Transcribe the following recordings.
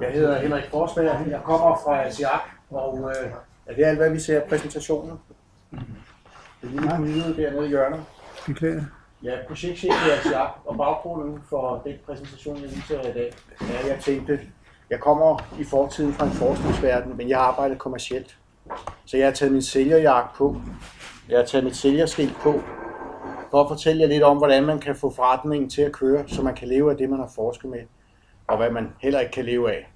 Jeg hedder Henrik Forsberg, jeg kommer fra ASIAC, og øh, er det alt, hvad vi ser præsentationen? Det lille nyhed dernede i hjørnet. Okay. Jeg er projektchef i ASIAC, og baggrunden for den præsentation, jeg viser i dag, er, at jeg tænkte, jeg kommer i fortiden fra en forskningsverden, men jeg har arbejdet kommercielt. Så jeg har taget min sælgerjagt på. Jeg har taget mit sælgerskilt på, for at fortælle jer lidt om, hvordan man kan få forretningen til at køre, så man kan leve af det, man har forsket med, og hvad man heller ikke kan leve af.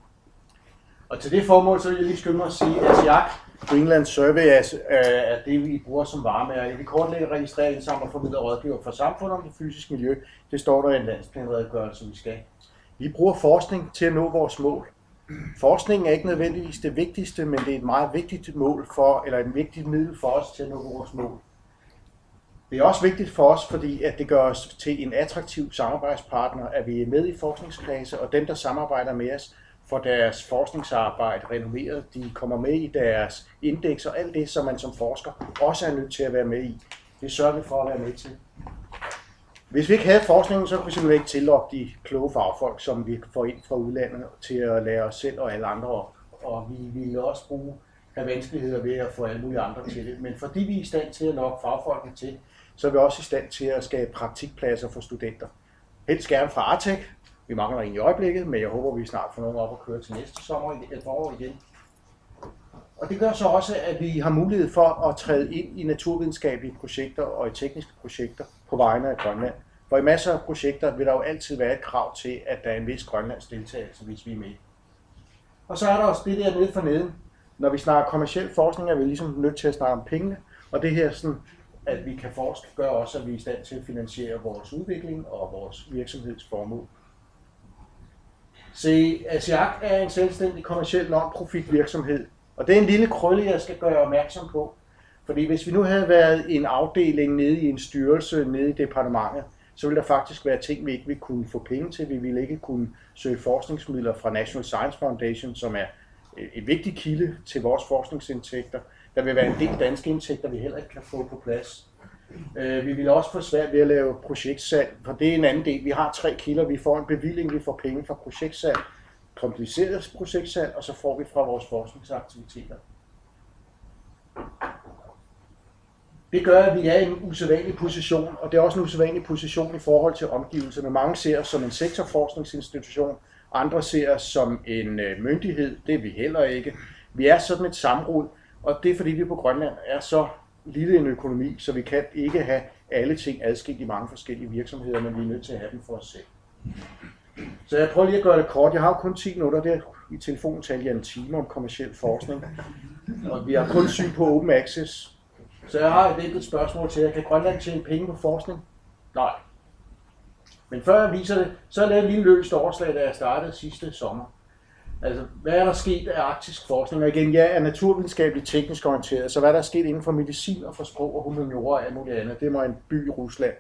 Og til det formål, så vil jeg lige skynde mig at sige, at SIAC Greenland Survey er, øh, er det, vi bruger som varemærke. Vi kortlægger, registrerer, indsamler, formidler rådgiver for samfundet om det fysiske miljø. Det står der i en landsplanredegørelse, vi skal. Vi bruger forskning til at nå vores mål. Forskningen er ikke nødvendigvis det vigtigste, men det er et meget vigtigt mål for, eller et vigtigt middel for os til at nå vores mål. Det er også vigtigt for os, fordi at det gør os til en attraktiv samarbejdspartner, at vi er med i forskningsklasse, og dem, der samarbejder med os, får deres forskningsarbejde renommeret. De kommer med i deres indeks og alt det, som man som forsker også er nødt til at være med i. Det sørger vi for at være med til. Hvis vi ikke havde forskningen, så kunne vi simpelthen ikke tillokke de kloge fagfolk, som vi får ind fra udlandet til at lære os selv og alle andre op. Og vi ville også bruge have vanskeligheder ved at få alle mulige andre til det. Men fordi vi er i stand til at lokke fagfolkene til, så er vi også i stand til at skabe praktikpladser for studenter. Helst gerne fra Artec. Vi mangler en i øjeblikket, men jeg håber, vi snart får nogen op at køre til næste sommer eller år igen. Og det gør så også, at vi har mulighed for at træde ind i naturvidenskabelige projekter og i tekniske projekter på vegne af Grønland. For i masser af projekter vil der jo altid være et krav til, at der er en vis Grønlands deltagelse, hvis vi er med. Og så er der også det der nede for neden. Når vi snakker kommersiel forskning, er vi ligesom nødt til at snakke om pengene. Og det her sådan, at vi kan forske, gør også, at vi er i stand til at finansiere vores udvikling og vores virksomhedsformål. Se, Asiak er en selvstændig kommersiel non-profit virksomhed, og det er en lille krølle, jeg skal gøre opmærksom på. Fordi hvis vi nu havde været en afdeling nede i en styrelse, nede i departementet, så ville der faktisk være ting, vi ikke ville kunne få penge til. Vi ville ikke kunne søge forskningsmidler fra National Science Foundation, som er øh, en vigtig kilde til vores forskningsindtægter. Der vil være en del danske indtægter, vi heller ikke kan få på plads. Øh, vi vil også få svært ved at lave projektsalg, for det er en anden del. Vi har tre kilder. Vi får en bevilling, vi får penge fra projektsalg, kompliceret projektsalg, og så får vi fra vores forskningsaktiviteter. Det gør, at vi er i en usædvanlig position, og det er også en usædvanlig position i forhold til omgivelserne. Mange ser os som en sektorforskningsinstitution, andre ser os som en øh, myndighed. Det er vi heller ikke. Vi er sådan et samråd, og det er fordi vi på Grønland er så lille en økonomi, så vi kan ikke have alle ting adskilt i mange forskellige virksomheder, men vi er nødt til at have dem for os selv. Så jeg prøver lige at gøre det kort. Jeg har jo kun 10 minutter der. I telefonen talte jeg en time om kommersiel forskning. Og vi har kun syn på open access. Så jeg har et enkelt spørgsmål til jer. Kan Grønland tjene penge på forskning? Nej. Men før jeg viser det, så er jeg lavet et lille løst overslag, da jeg startede sidste sommer. Altså, hvad er der sket af arktisk forskning? Og igen, jeg er naturvidenskabeligt teknisk orienteret, så hvad der er sket inden for medicin og for sprog og humaniora og alt muligt andet, det må en by i Rusland.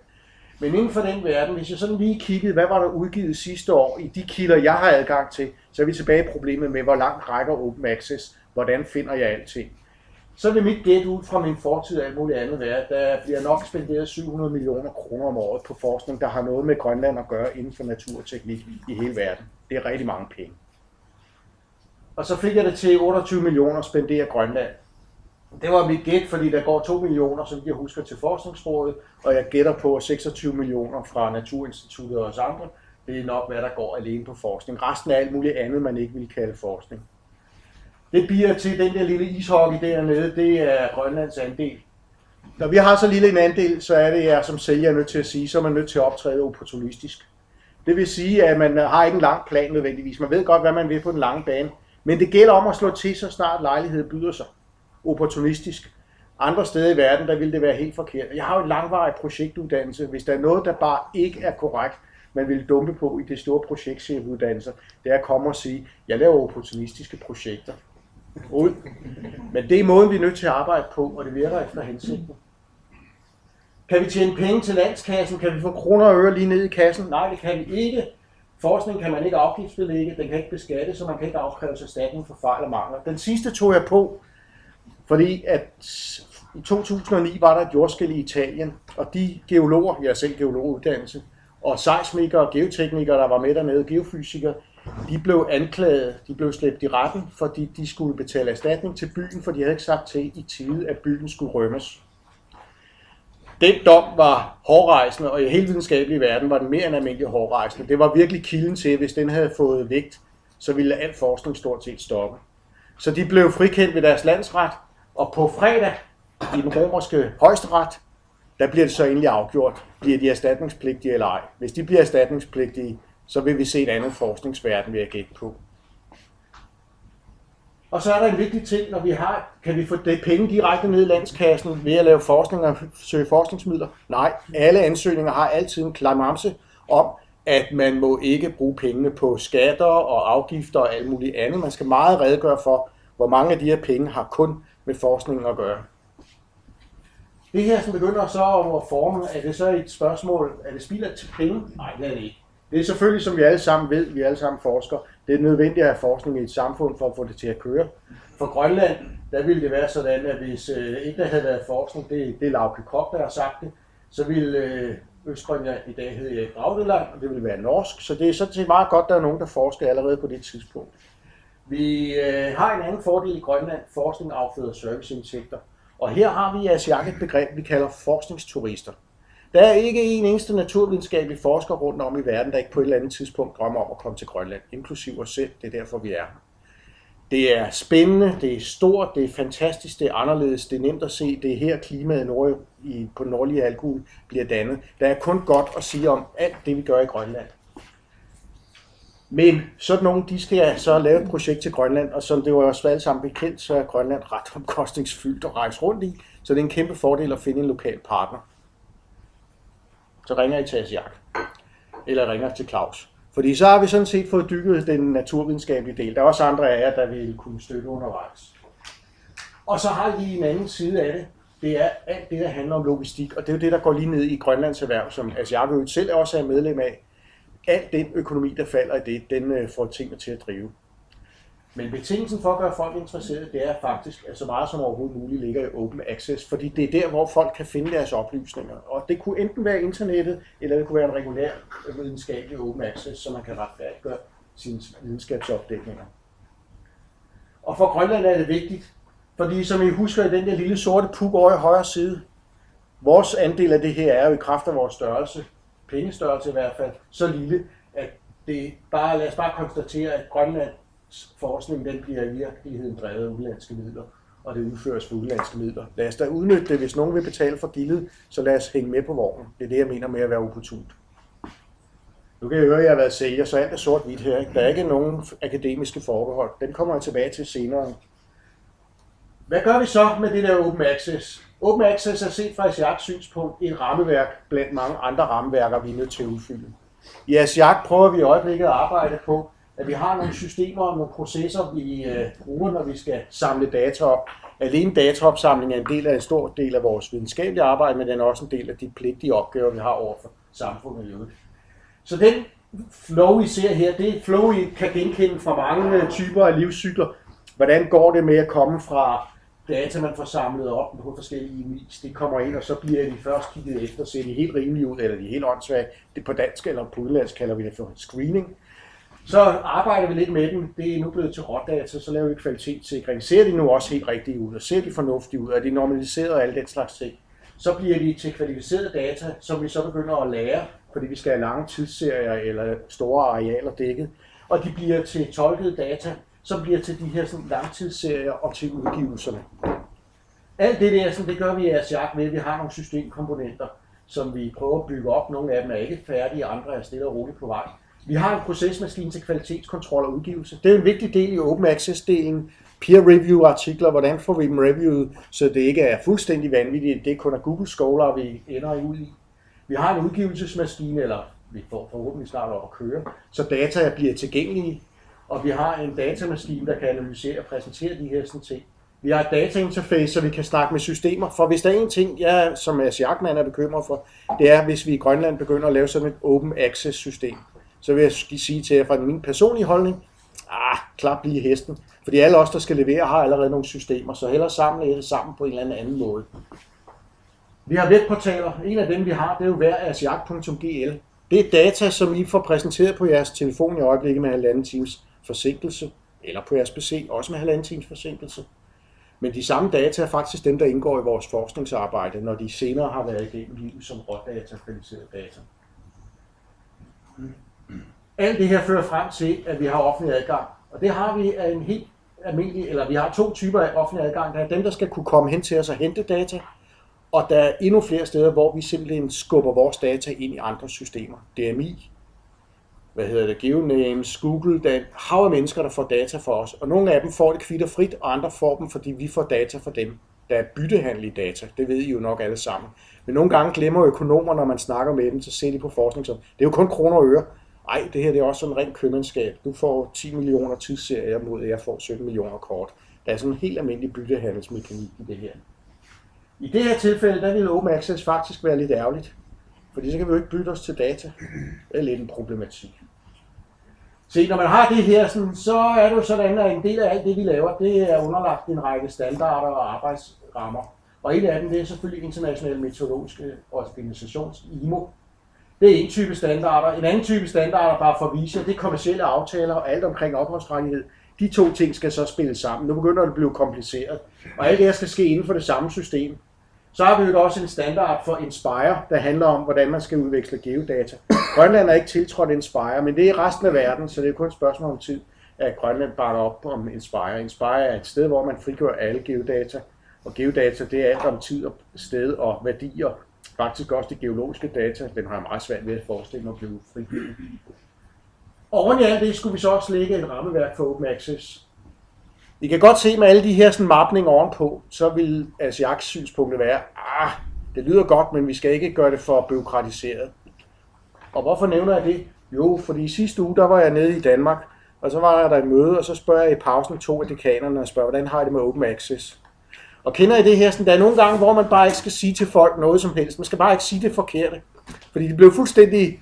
Men inden for den verden, hvis jeg sådan lige kiggede, hvad var der udgivet sidste år i de kilder, jeg har adgang til, så er vi tilbage i problemet med, hvor langt rækker open access, hvordan finder jeg alting. Så vil mit gæt ud fra min fortid og alt muligt andet være, at der bliver nok spenderet 700 millioner kroner om året på forskning, der har noget med Grønland at gøre inden for naturteknik i hele verden. Det er rigtig mange penge. Og så fik jeg det til 28 millioner at spendere Grønland. Det var mit gæt, fordi der går 2 millioner, som jeg husker, til Forskningsrådet, og jeg gætter på 26 millioner fra Naturinstituttet og os andre. Det er nok, hvad der går alene på forskning. Resten er alt muligt andet, man ikke vil kalde forskning. Det bliver til den der lille ishockey dernede, det er Grønlands andel. Når vi har så lille en andel, så er det, jeg som sælger er nødt til at sige, så er man nødt til at optræde opportunistisk. Det vil sige, at man har ikke en lang plan nødvendigvis. Man ved godt, hvad man vil på den lange bane. Men det gælder om at slå til, så snart lejlighed byder sig. Opportunistisk. Andre steder i verden, der ville det være helt forkert. Jeg har jo en langvarig projektuddannelse. Hvis der er noget, der bare ikke er korrekt, man vil dumpe på i det store projektchefuddannelser, det er at komme og sige, jeg laver opportunistiske projekter. Ud. Men det er måden, vi er nødt til at arbejde på, og det virker efter hensigten. Kan vi tjene penge til landskassen? Kan vi få kroner og øre lige ned i kassen? Nej, det kan vi ikke. Forskning kan man ikke afgiftsbelægge, den kan ikke beskattes, så man kan ikke afkræve sig erstatning for fejl og mangler. Den sidste tog jeg på, fordi at i 2009 var der et jordskæld i Italien, og de geologer, jeg er selv geologuddannelse, og seismikere og geoteknikere, der var med dernede, geofysikere, de blev anklaget, de blev slæbt i retten, fordi de skulle betale erstatning til byen, for de havde ikke sagt til i tide, at byen skulle rømmes. Den dom var hårdrejsende, og i hele videnskabelige verden var den mere end almindelig hårdrejsende. Det var virkelig kilden til, at hvis den havde fået vægt, så ville al forskning stort set stoppe. Så de blev frikendt ved deres landsret, og på fredag i den romerske højesteret, der bliver det så endelig afgjort, bliver de erstatningspligtige eller ej. Hvis de bliver erstatningspligtige, så vil vi se et andet forskningsverden, vil jeg gætte på. Og så er der en vigtig ting, når vi har, kan vi få det penge direkte ned i landskassen ved at lave forskning og søge forskningsmidler? Nej, alle ansøgninger har altid en klamamse om, at man må ikke bruge pengene på skatter og afgifter og alt muligt andet. Man skal meget redegøre for, hvor mange af de her penge har kun med forskningen at gøre. Det her, som begynder så at forme, er det så et spørgsmål, er det spild af penge? Nej, det er det ikke. Det er selvfølgelig, som vi alle sammen ved, vi alle sammen forsker, det er nødvendigt at have forskning i et samfund for at få det til at køre. For Grønland, der ville det være sådan, at hvis øh, ikke der havde været forskning, det, det er Lauke Kok, der har sagt det, så ville øh, Østgrønland i dag hedde Erik og det ville være norsk. Så det er sådan set meget godt, at der er nogen, der forsker allerede på det tidspunkt. Vi øh, har en anden fordel i Grønland, forskning afføder serviceindtægter. Og her har vi altså et begreb, vi kalder forskningsturister. Der er ikke en eneste naturvidenskabelig forsker rundt om i verden, der ikke på et eller andet tidspunkt drømmer om at komme til Grønland, inklusiv os selv. Det er derfor, vi er Det er spændende, det er stort, det er fantastisk, det er anderledes, det er nemt at se. Det er her klimaet nord, i, på den nordlige halvkugle bliver dannet. Der er kun godt at sige om alt det, vi gør i Grønland. Men sådan nogle, de skal så lave et projekt til Grønland, og som det var også alle sammen bekendt, så er Grønland ret omkostningsfyldt at rejse rundt i, så det er en kæmpe fordel at finde en lokal partner. Så ringer I til Asiak, eller ringer til Claus. Fordi så har vi sådan set fået dykket den naturvidenskabelige del. Der er også andre af jer, der vil kunne støtte undervejs. Og så har I en anden side af det. Det er alt det, der handler om logistik, og det er jo det, der går lige ned i Grønlands erhverv, som Asiak selv også er medlem af al den økonomi, der falder i det, den øh, får tingene til at drive. Men betingelsen for at gøre folk interesserede, det er faktisk, at så meget som overhovedet muligt ligger i open access, fordi det er der, hvor folk kan finde deres oplysninger. Og det kunne enten være internettet, eller det kunne være en regulær øh, videnskabelig open access, så man kan retfærdiggøre sine videnskabsopdækninger. Og for Grønland er det vigtigt, fordi som I husker i den der lille sorte puk over i højre side, vores andel af det her er jo i kraft af vores størrelse pengestørrelse i hvert fald, så lille, at det bare, lad os bare konstatere, at Grønland forskning den bliver i virkeligheden drevet af udenlandske midler, og det udføres for udenlandske midler. Lad os da udnytte det, hvis nogen vil betale for gildet, så lad os hænge med på vognen. Det er det, jeg mener med at være opportunt. Nu kan jeg høre, at jeg har været sælger, så alt er sort-hvidt her. Ikke? Der er ikke nogen akademiske forbehold. Den kommer jeg tilbage til senere. Hvad gør vi så med det der open access? Open Access er set fra Asiaks synspunkt et rammeværk blandt mange andre rammeværker, vi er nødt til at udfylde. I Asiak prøver vi i øjeblikket at arbejde på, at vi har nogle systemer og nogle processer, vi øh, bruger, når vi skal samle data op. Alene dataopsamling er en del af en stor del af vores videnskabelige arbejde, men den er også en del af de pligtige opgaver, vi har over for samfundet i øvrigt. Så den flow, I ser her, det er et flow, I kan genkende fra mange øh, typer af livscykler. Hvordan går det med at komme fra data, man får samlet op på forskellige vis, det kommer ind, og så bliver de først kigget efter, ser de helt rimelige ud, eller de er helt åndssvage. Det på dansk eller på udenlandsk kalder vi det for screening. Så arbejder vi lidt med dem. Det er nu blevet til rådata, så laver vi kvalitetssikring. Ser de nu også helt rigtigt ud, og ser de fornuftigt ud, er de normaliseret og alle den slags ting. Så bliver de til kvalificerede data, som vi så begynder at lære, fordi vi skal have lange tidsserier eller store arealer dækket. Og de bliver til tolkede data, som bliver til de her sådan, langtidsserier og til udgivelserne. Alt det der, sådan, det gør vi i ASIAC ved, at vi har nogle systemkomponenter, som vi prøver at bygge op. Nogle af dem er ikke færdige, andre er stille og roligt på vej. Vi har en procesmaskine til kvalitetskontrol og udgivelse. Det er en vigtig del i open access-delen. Peer review artikler, hvordan får vi dem reviewet, så det ikke er fuldstændig vanvittigt. Det kun er Google Scholar, vi ender ud i. Vi har en udgivelsesmaskine, eller vi får forhåbentlig snart op at køre, så data bliver tilgængelige og vi har en datamaskine, der kan analysere og præsentere de her sådan ting. Vi har et datainterface, så vi kan snakke med systemer. For hvis der er en ting, jeg som Asiakman er bekymret for, det er, hvis vi i Grønland begynder at lave sådan et open access system. Så vil jeg sige til jer fra min personlige holdning, ah, klap lige hesten. Fordi alle os, der skal levere, har allerede nogle systemer, så hellere samle det sammen på en eller anden måde. Vi har webportaler. En af dem, vi har, det er jo hverasjagt.gl. Det er data, som I får præsenteret på jeres telefon i øjeblikket med halvanden times forsinkelse, eller på jeres PC også med halvanden times forsinkelse. Men de samme data er faktisk dem, der indgår i vores forskningsarbejde, når de senere har været igennem livet som rådata, kvalificeret data. Alt det her fører frem til, at vi har offentlig adgang. Og det har vi af en helt almindelig, eller vi har to typer af offentlig adgang. Der er dem, der skal kunne komme hen til os og hente data, og der er endnu flere steder, hvor vi simpelthen skubber vores data ind i andre systemer. DMI, hvad hedder det, GeoNames, Google, der er hav af mennesker, der får data for os. Og nogle af dem får det kvitter frit, og andre får dem, fordi vi får data for dem. Der er byttehandel i data, det ved I jo nok alle sammen. Men nogle gange glemmer økonomer, når man snakker med dem, så ser de på forskning som, det er jo kun kroner og øre. Ej, det her det er også sådan rent købmandskab. Du får 10 millioner tidsserier mod, at jeg får 17 millioner kort. Der er sådan en helt almindelig byttehandelsmekanik i det her. I det her tilfælde, der vil Open Access faktisk være lidt ærgerligt. Fordi så kan vi jo ikke bytte os til data. Det er lidt en problematik. Se, når man har det her, sådan, så er det jo sådan, at en del af alt det, vi laver, det er underlagt en række standarder og arbejdsrammer. Og en af dem, det er selvfølgelig International Meteorologiske Organisations, IMO. Det er en type standarder. En anden type standarder, bare for at vise, det er kommersielle aftaler og alt omkring opholdsrettighed. De to ting skal så spille sammen. Nu begynder det at blive kompliceret. Og alt det her skal ske inden for det samme system. Så har vi jo også en standard for Inspire, der handler om, hvordan man skal udveksle geodata. Grønland er ikke tiltrådt Inspire, men det er resten af verden, så det er kun et spørgsmål om tid, at Grønland bakker op om Inspire. Inspire er et sted, hvor man frigør alle geodata, og geodata det er alt om tid og sted og værdier. Faktisk også de geologiske data, den har jeg meget svært ved at forestille mig at blive frigivet. Oven i alt det skulle vi så også lægge et rammeværk for Open Access. I kan godt se med alle de her sådan, mapninger ovenpå, så vil Asiaks synspunktet være, ah, det lyder godt, men vi skal ikke gøre det for byråkratiseret. Og hvorfor nævner jeg det? Jo, fordi i sidste uge, der var jeg nede i Danmark, og så var jeg der i møde, og så spørger jeg i pausen to af dekanerne og spørger, hvordan har I det med Open Access? Og kender I det her, sådan, der er nogle gange, hvor man bare ikke skal sige til folk noget som helst. Man skal bare ikke sige det forkerte. Fordi de blev fuldstændig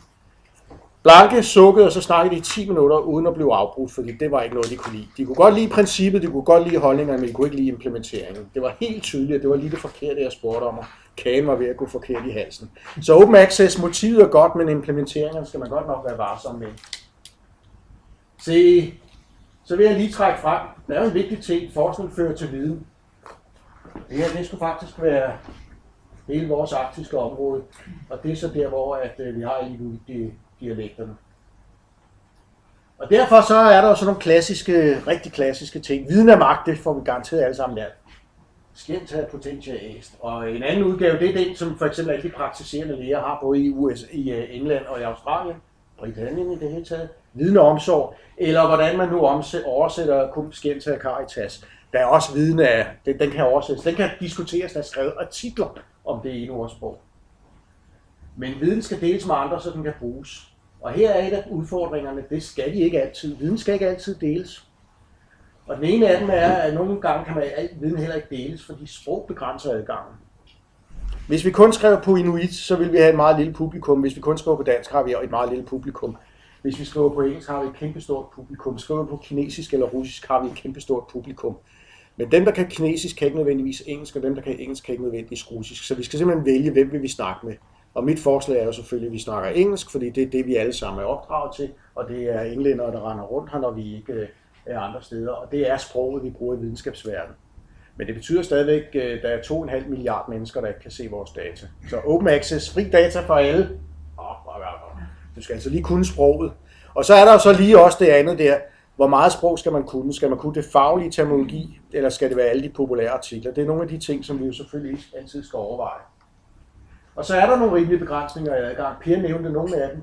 blanke, sukket, og så snakkede de i 10 minutter, uden at blive afbrudt, fordi det var ikke noget, de kunne lide. De kunne godt lide princippet, de kunne godt lide holdningerne, men de kunne ikke lide implementeringen. Det var helt tydeligt, at det var lige det forkerte, jeg spurgte om, og kagen var ved at gå forkert i halsen. Så Open Access, motivet er godt, men implementeringen skal man godt nok være varsom med. Se, så vil jeg lige trække frem. Der er jo en vigtig ting, forskning fører til viden. Det her, det skulle faktisk være hele vores arktiske område, og det er så der, hvor at, øh, vi har inuit dialekterne. Og derfor så er der jo sådan nogle klassiske, rigtig klassiske ting. Viden er magt, det får vi garanteret alle sammen lært. Skjent er potentialist. Og en anden udgave, det er den, som for eksempel alle de praktiserende læger har både i, USA, i øh, England og i Australien, Britannien i det hele taget. Viden og omsorg, eller hvordan man nu oversætter skjent til caritas. Der er også viden af, den, den kan oversættes, den kan diskuteres, der er skrevet artikler om det ene ordsprog. Men viden skal deles med andre, så den kan bruges. Og her er et af udfordringerne, det skal de ikke altid. Viden skal ikke altid deles. Og den ene af dem er, at nogle gange kan man alt viden heller ikke deles, fordi sprog begrænser adgangen. Hvis vi kun skriver på inuit, så vil vi have et meget lille publikum. Hvis vi kun skriver på dansk, har vi et meget lille publikum. Hvis vi skriver på engelsk, har vi et kæmpestort publikum. Skriver vi på kinesisk eller russisk, har vi et kæmpestort publikum. Men dem, der kan kinesisk, kan ikke nødvendigvis engelsk, og dem, der kan engelsk, kan ikke nødvendigvis russisk. Så vi skal simpelthen vælge, hvem vil vi snakke med. Og mit forslag er jo selvfølgelig, at vi snakker engelsk, fordi det er det, vi alle sammen er opdraget til, og det er englænder, der render rundt her, når vi ikke øh, er andre steder. Og det er sproget, vi bruger i videnskabsverdenen. Men det betyder stadigvæk, at der er 2,5 milliarder mennesker, der ikke kan se vores data. Så open access, fri data for alle. Du skal altså lige kunne sproget. Og så er der jo så lige også det andet der. Hvor meget sprog skal man kunne? Skal man kunne det faglige terminologi, eller skal det være alle de populære artikler? Det er nogle af de ting, som vi jo selvfølgelig altid skal overveje. Og så er der nogle rimelige begrænsninger i adgang. Per nævnte nogle af dem.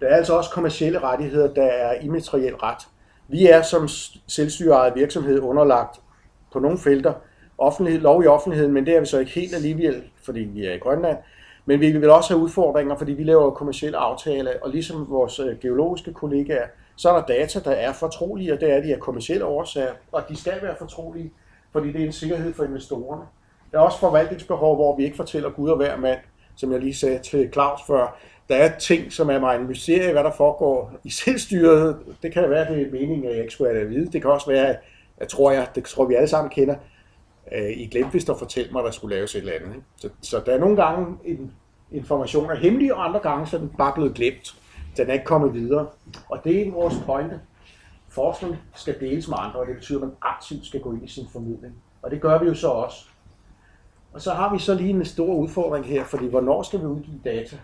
Der er altså også kommersielle rettigheder, der er immateriel ret. Vi er som selvstyreejet virksomhed underlagt på nogle felter offentlighed, lov i offentligheden, men det er vi så ikke helt alligevel, fordi vi er i Grønland. Men vi vil også have udfordringer, fordi vi laver kommersielle aftaler, og ligesom vores øh, geologiske kollegaer, så er der data, der er fortrolige, og det er de af kommersielle årsager, og de skal være fortrolige, fordi det er en sikkerhed for investorerne. Der er også forvaltningsbehov, hvor vi ikke fortæller Gud og hver mand, som jeg lige sagde til Claus før, der er ting, som er mig en mysterie, hvad der foregår i selvstyret. Det kan være, det er meningen, at jeg ikke skulle have det at vide. Det kan også være, jeg tror, jeg, det tror vi alle sammen kender, øh, I glemte vist at fortælle mig, at der skulle laves et eller andet. Så, så der er nogle gange en information er hemmelig, og andre gange så er den bare blevet glemt. Den er ikke kommet videre. Og det er vores pointe. Forskning skal deles med andre, og det betyder, at man aktivt skal gå ind i sin formidling. Og det gør vi jo så også. Og så har vi så lige en stor udfordring her, fordi hvornår skal vi udgive data?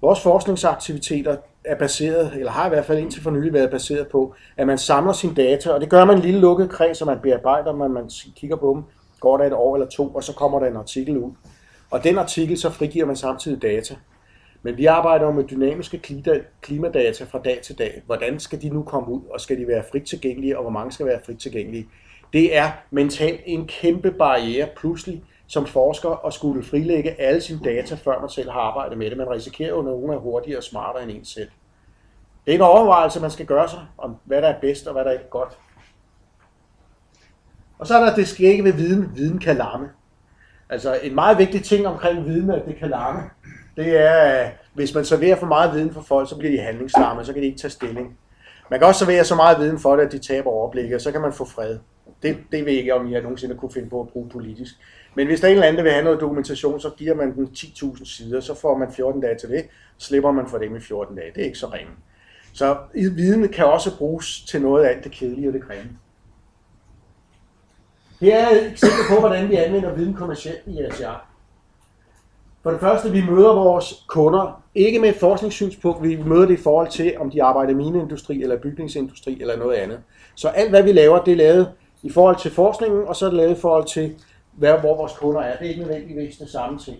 Vores forskningsaktiviteter er baseret, eller har i hvert fald indtil for nylig været baseret på, at man samler sine data, og det gør man en lille lukket kreds, og man bearbejder, man, man kigger på dem, går der et år eller to, og så kommer der en artikel ud. Og den artikel, så frigiver man samtidig data. Men vi arbejder med dynamiske klimadata fra dag til dag. Hvordan skal de nu komme ud, og skal de være frit tilgængelige, og hvor mange skal være frit tilgængelige? Det er mentalt en kæmpe barriere pludselig som forsker at skulle frilægge alle sine data, før man selv har arbejdet med det. Man risikerer jo, at nogen er hurtigere og smartere end en selv. Det er en overvejelse, man skal gøre sig, om hvad der er bedst og hvad der er ikke godt. Og så er der det skægge ved viden. Viden kan lamme. Altså en meget vigtig ting omkring viden, at det kan lamme, det er, øh, hvis man serverer for meget viden for folk, så bliver de handlingslamme, så kan de ikke tage stilling. Man kan også servere så meget viden for det, at de taber overblikket, og så kan man få fred. Det, det ved jeg ikke, om jeg nogensinde kunne finde på at bruge politisk. Men hvis der er en eller anden, der vil have noget dokumentation, så giver man den 10.000 sider, så får man 14 dage til det, slipper man for dem i 14 dage. Det er ikke så ringe. Så viden kan også bruges til noget af alt det kedelige og det grimme. Her er et eksempel på, hvordan vi anvender viden kommercielt i ASR. For det første, vi møder vores kunder, ikke med et forskningssynspunkt, vi møder det i forhold til, om de arbejder i mineindustri eller bygningsindustri eller noget andet. Så alt, hvad vi laver, det er lavet i forhold til forskningen, og så er det lavet i forhold til, hvad, hvor vores kunder er. Det er ikke nødvendigvis det samme ting.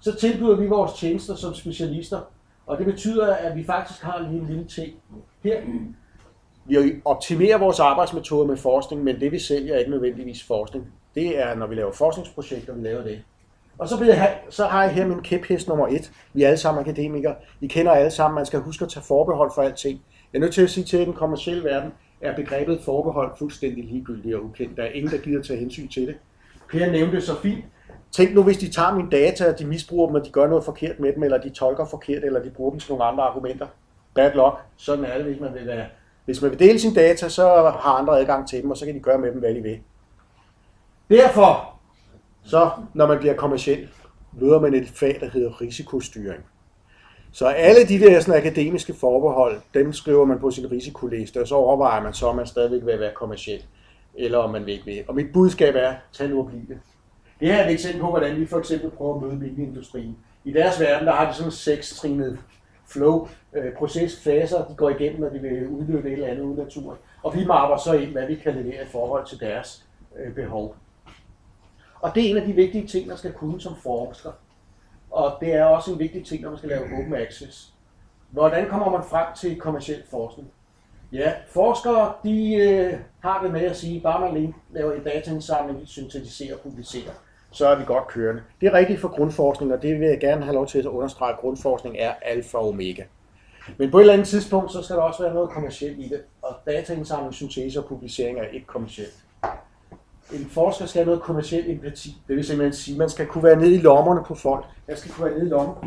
Så tilbyder vi vores tjenester som specialister, og det betyder, at vi faktisk har lige en lille ting her. Vi optimerer vores arbejdsmetoder med forskning, men det vi sælger er ikke nødvendigvis forskning. Det er, når vi laver forskningsprojekter, vi laver det. Og så, jeg, så har jeg her min kæphest nummer et. Vi er alle sammen akademikere. I kender alle sammen, man skal huske at tage forbehold for alting. Jeg er nødt til at sige til, at den kommercielle verden er begrebet forbehold fuldstændig ligegyldigt og ukendt. Der er ingen, der gider tage hensyn til det. Per nævnte så fint. Tænk nu, hvis de tager mine data, og de misbruger dem, og de gør noget forkert med dem, eller de tolker forkert, eller de bruger dem til nogle andre argumenter. Bad luck. Sådan er det, hvis man vil være. Hvis man vil dele sine data, så har andre adgang til dem, og så kan de gøre med dem, hvad de vil. Derfor så når man bliver kommersiel, møder man et fag, der hedder risikostyring. Så alle de der sådan, akademiske forbehold, dem skriver man på sin risikoliste, og så overvejer man så, om man stadigvæk vil være kommersiel, eller om man vil ikke vil. Og mit budskab er, tag nu og bliv det. Det her er et eksempel på, hvordan vi for eksempel prøver at møde bilindustrien. I deres verden, der har de sådan seks trinede flow, øh, procesfaser, de går igennem, når de vil udnytte et eller andet ud naturen. Og vi mapper så ind, hvad vi kan levere i forhold til deres øh, behov. Og det er en af de vigtige ting, man skal kunne som forsker. Og det er også en vigtig ting, når man skal lave open access. Hvordan kommer man frem til kommersiel forskning? Ja, forskere de øh, har det med at sige, bare man lige laver en dataindsamling, syntetiserer og publicerer, så er vi godt kørende. Det er rigtigt for grundforskning, og det vil jeg gerne have lov til at understrege, at grundforskning er alfa og omega. Men på et eller andet tidspunkt, så skal der også være noget kommersielt i det, og dataindsamling, syntese og publicering er ikke kommersielt en forsker skal have noget kommersiel empati. Det vil simpelthen sige, at man skal kunne være nede i lommerne på folk. Jeg skal kunne være nede i lommen på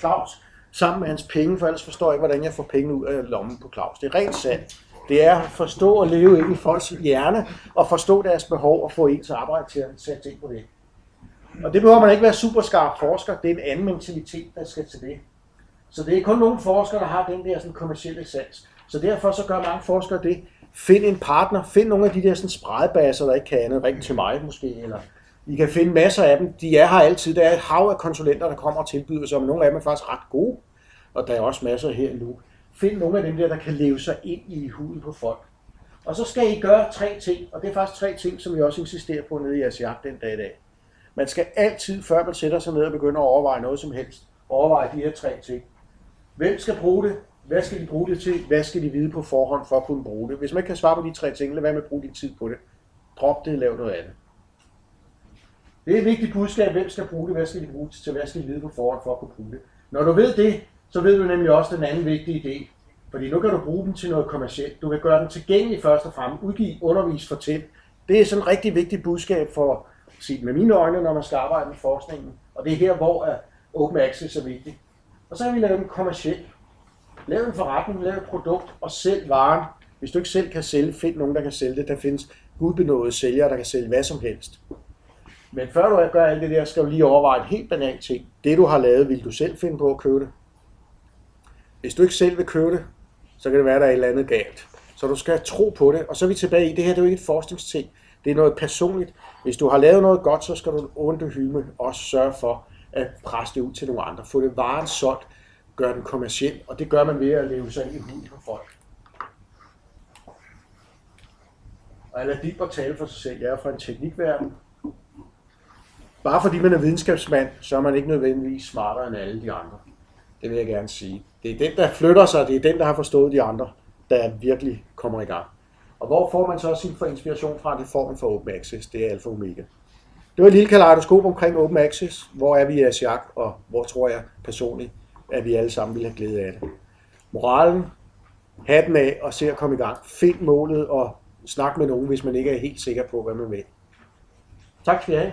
Claus, sammen med hans penge, for ellers forstår jeg ikke, hvordan jeg får penge ud af lommen på Claus. Det er rent sandt. Det er at forstå og leve ind i folks hjerne, og forstå deres behov og få ens arbejde til at sætte ting på det. Og det behøver man ikke være super skarp forsker, det er en anden mentalitet, der skal til det. Så det er kun nogle forskere, der har den der sådan kommersielle sans. Så derfor så gør mange forskere det, Find en partner, find nogle af de der sådan spredbasser, der ikke kan andet. Ring til mig måske, eller I kan finde masser af dem. De er her altid. Der er et hav af konsulenter, der kommer og tilbyder sig, men nogle af dem er faktisk ret gode. Og der er også masser her nu. Find nogle af dem der, der kan leve sig ind i huden på folk. Og så skal I gøre tre ting, og det er faktisk tre ting, som vi også insisterer på nede i jeres jagt den dag i dag. Man skal altid, før man sætter sig ned og begynder at overveje noget som helst, overveje de her tre ting. Hvem skal bruge det? Hvad skal de bruge det til? Hvad skal de vide på forhånd for at kunne bruge det? Hvis man ikke kan svare på de tre ting, lad være med at bruge din tid på det. Drop det, lav noget andet. Det er et vigtigt budskab, hvem skal bruge det, hvad skal de bruge det til, hvad skal de vide på forhånd for at kunne bruge det. Når du ved det, så ved du nemlig også den anden vigtige idé. Fordi nu kan du bruge den til noget kommercielt. Du kan gøre den tilgængelig først og fremmest. Udgive, undervis, fortæl. Det er sådan et rigtig vigtigt budskab for set med mine øjne, når man skal arbejde med forskningen. Og det er her, hvor open access er vigtigt. Og så har vi lavet den kommercielt. Lav en forretning, lav et produkt og sælg varen. Hvis du ikke selv kan sælge, find nogen, der kan sælge det. Der findes gudbenåede sælgere, der kan sælge hvad som helst. Men før du gør alt det der, skal du lige overveje en helt banal ting. Det du har lavet, vil du selv finde på at købe det? Hvis du ikke selv vil købe det, så kan det være, der er et eller andet galt. Så du skal tro på det, og så er vi tilbage i, det her det er jo ikke et forskningsting, det er noget personligt. Hvis du har lavet noget godt, så skal du under hyme også sørge for at presse det ud til nogle andre. Få det varen solgt, gør den kommersiel, og det gør man ved at leve sig ind i huden på folk. Og jeg lader tale for sig selv. Jeg er fra en teknikverden. Bare fordi man er videnskabsmand, så er man ikke nødvendigvis smartere end alle de andre. Det vil jeg gerne sige. Det er den, der flytter sig, det er den, der har forstået de andre, der virkelig kommer i gang. Og hvor får man så sin for inspiration fra? Det får man fra Open Access. Det er alfa og omega. Det var et lille kaleidoskop omkring Open Access. Hvor er vi i Asiak, og hvor tror jeg personligt, at vi alle sammen vil have glæde af det. Moralen, hatten af og se at komme i gang. Find målet og snak med nogen, hvis man ikke er helt sikker på, hvad man vil. Tak skal I have.